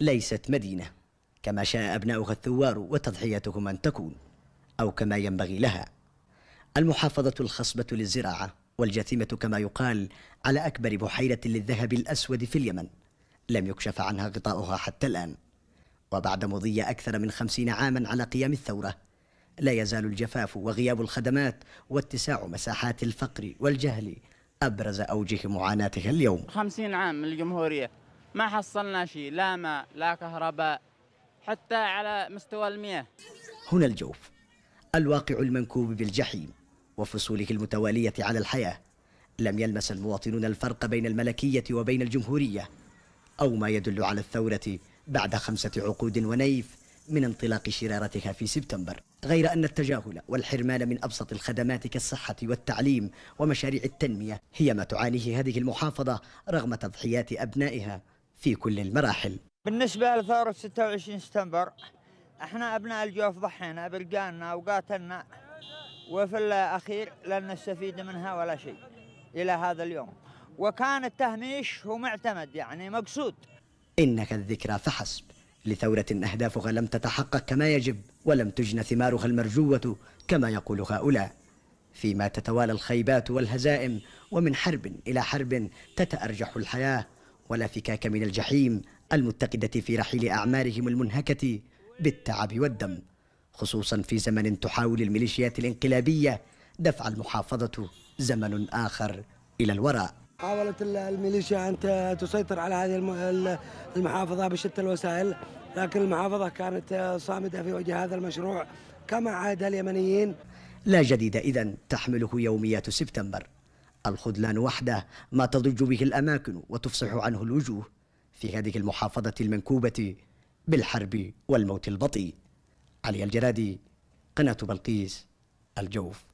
ليست مدينة كما شاء أبناؤها الثوار وتضحيتهم أن تكون أو كما ينبغي لها. المحافظة الخصبة للزراعة والجثيمة كما يقال على أكبر بحيرة للذهب الأسود في اليمن. لم يكشف عنها غطاؤها حتى الآن. وبعد مضي أكثر من خمسين عاما على قيام الثورة لا يزال الجفاف وغياب الخدمات واتساع مساحات الفقر والجهل أبرز أوجه معاناتها اليوم. خمسين عام الجمهورية ما حصلنا شيء لا ماء لا كهرباء حتى على مستوى المياه. هنا الجوف الواقع المنكوب بالجحيم وفصوله المتوالية على الحياة. لم يلمس المواطنون الفرق بين الملكية وبين الجمهورية أو ما يدل على الثورة بعد خمسة عقود ونيف من انطلاق شرارتها في سبتمبر. غير أن التجاهل والحرمان من أبسط الخدمات كالصحة والتعليم ومشاريع التنمية هي ما تعانيه هذه المحافظة رغم تضحيات أبنائها. في كل المراحل. بالنسبة لثورة 26 سبتمبر إحنا أبناء الجوف ضحينا برجالنا وقاتلنا وفي الأخير لن نستفيد منها ولا شيء إلى هذا اليوم. وكان التهميش هو معتمد يعني مقصود. إنك الذكرى فحسب. لثورة أهدافها لم تتحقق كما يجب ولم تجن ثمارها المرجوة كما يقول هؤلاء. فيما تتوالى الخيبات والهزائم ومن حرب إلى حرب تتأرجح الحياة ولا فكاك من الجحيم المتقدة في رحيل أعمارهم المنهكة بالتعب والدم خصوصا في زمن تحاول الميليشيات الانقلابية دفع المحافظة زمن آخر إلى الوراء. حاولت الميليشيا أن تسيطر على هذه المحافظة بشتى الوسائل لكن المحافظة كانت صامدة في وجه هذا المشروع كما عاد اليمنيين. لا جديد إذن تحمله يوميات سبتمبر. الخذلان وحده ما تضج به الأماكن وتفصح عنه الوجوه في هذه المحافظة المنكوبة بالحرب والموت البطيء. علي الجرادي قناة بلقيس الجوف.